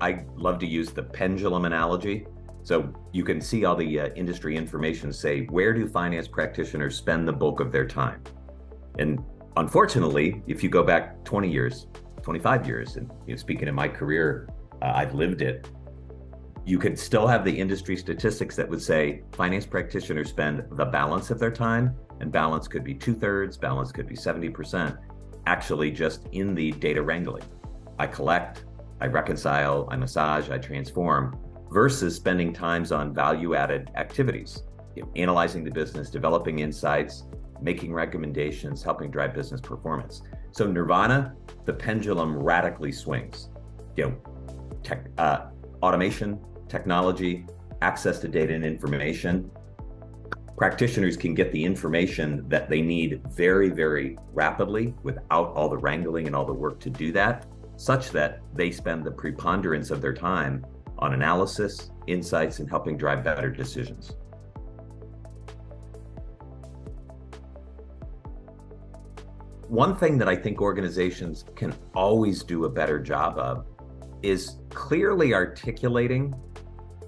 I love to use the pendulum analogy. So you can see all the uh, industry information say where do finance practitioners spend the bulk of their time? And unfortunately, if you go back 20 years, 25 years, and you know, speaking in my career, uh, I've lived it. You could still have the industry statistics that would say finance practitioners spend the balance of their time, and balance could be two thirds, balance could be 70%, actually just in the data wrangling. I collect, I reconcile, I massage, I transform, versus spending times on value added activities, you know, analyzing the business, developing insights, making recommendations, helping drive business performance. So Nirvana, the pendulum radically swings. You know, tech, uh, automation, technology, access to data and information. Practitioners can get the information that they need very, very rapidly without all the wrangling and all the work to do that, such that they spend the preponderance of their time on analysis, insights, and helping drive better decisions. One thing that I think organizations can always do a better job of is clearly articulating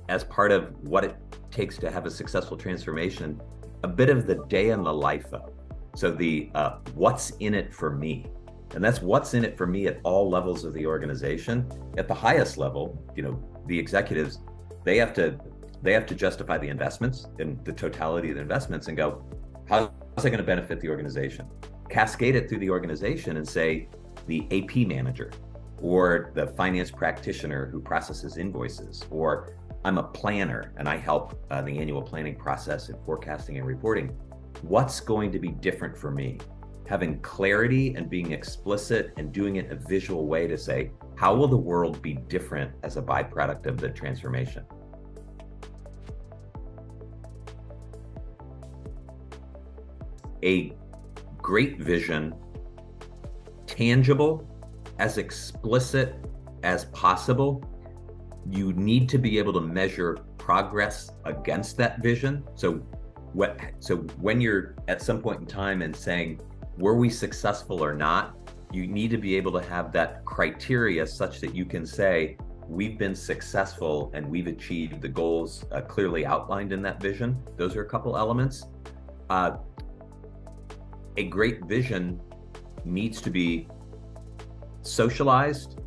as part of what it takes to have a successful transformation a bit of the day in the life of. So the uh, what's in it for me, and that's what's in it for me at all levels of the organization. At the highest level, you know, the executives, they have to they have to justify the investments and the totality of the investments and go, how's that going to benefit the organization? Cascade it through the organization and say the AP manager or the finance practitioner who processes invoices or I'm a planner and I help uh, the annual planning process and forecasting and reporting. What's going to be different for me? Having clarity and being explicit and doing it in a visual way to say, how will the world be different as a byproduct of the transformation? A great vision, tangible, as explicit as possible. You need to be able to measure progress against that vision. So, what? So when you're at some point in time and saying, "Were we successful or not?" you need to be able to have that criteria such that you can say, we've been successful and we've achieved the goals uh, clearly outlined in that vision. Those are a couple elements. Uh, a great vision needs to be socialized,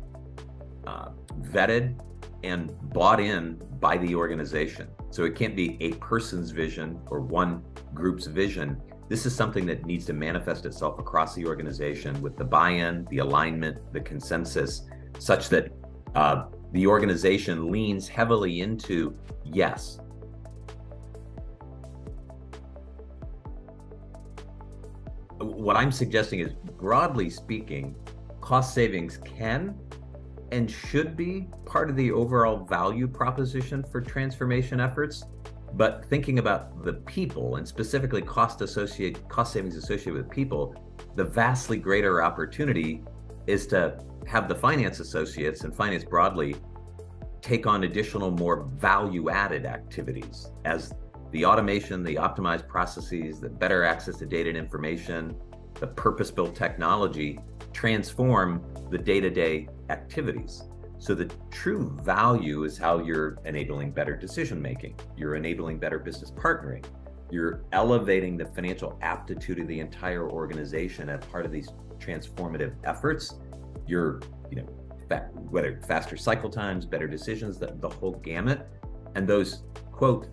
uh, vetted, and bought in by the organization. So it can't be a person's vision or one group's vision. This is something that needs to manifest itself across the organization with the buy in, the alignment, the consensus, such that uh, the organization leans heavily into yes. What I'm suggesting is, broadly speaking, cost savings can and should be part of the overall value proposition for transformation efforts but thinking about the people and specifically cost cost savings associated with people, the vastly greater opportunity is to have the finance associates and finance broadly take on additional more value added activities as the automation, the optimized processes, the better access to data and information, the purpose built technology transform the day to day activities. So the true value is how you're enabling better decision making. You're enabling better business partnering. You're elevating the financial aptitude of the entire organization as part of these transformative efforts. You're, you know, fa- whether faster cycle times, better decisions, the, the whole gamut. And those quote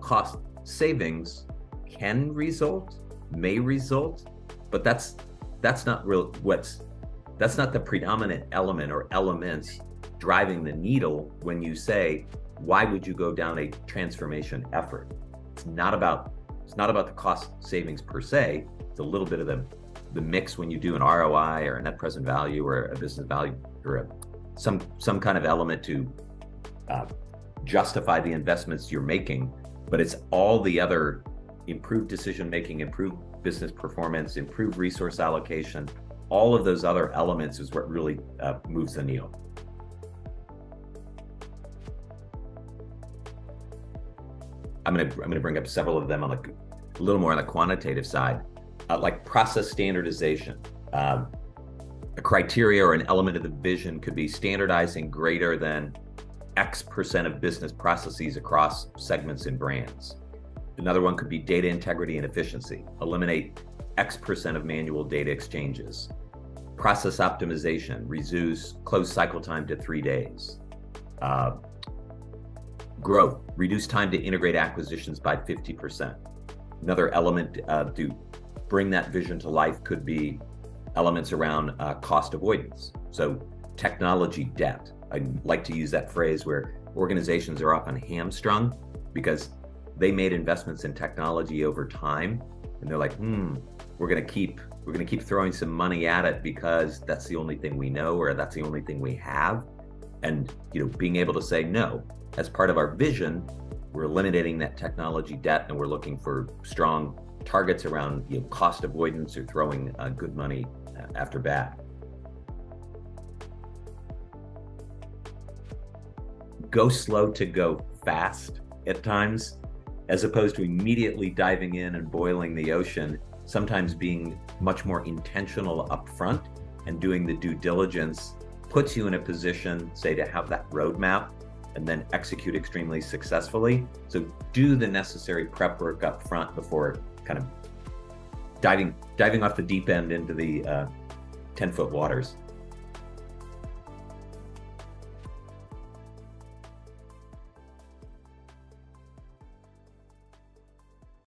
cost savings can result, may result, but that's that's not real what's that's not the predominant element or elements driving the needle when you say, why would you go down a transformation effort? It's not about it's not about the cost savings per se. It's a little bit of the the mix when you do an ROI or a net present value or a business value or a, some some kind of element to uh, justify the investments you're making. But it's all the other improved decision making, improved business performance, improved resource allocation. All of those other elements is what really uh, moves the needle. I'm gonna I'm gonna bring up several of them on the a little more on the quantitative side, uh, like process standardization. Um, a criteria or an element of the vision could be standardizing greater than X percent of business processes across segments and brands. Another one could be data integrity and efficiency. Eliminate X percent of manual data exchanges. Process optimization, reduce close cycle time to three days. Uh, growth, reduce time to integrate acquisitions by 50%. Another element uh, to bring that vision to life could be elements around uh, cost avoidance. So, technology debt. I like to use that phrase where organizations are often hamstrung because they made investments in technology over time and they're like, hmm, we're going to keep we're going to keep throwing some money at it because that's the only thing we know or that's the only thing we have and you know being able to say no. As part of our vision we're eliminating that technology debt and we're looking for strong targets around you know, cost avoidance or throwing uh, good money uh, after bad. Go slow to go fast at times as opposed to immediately diving in and boiling the ocean sometimes being much more intentional upfront and doing the due diligence puts you in a position, say, to have that roadmap and then execute extremely successfully. So do the necessary prep work up front before kind of diving diving off the deep end into the uh, 10 foot waters.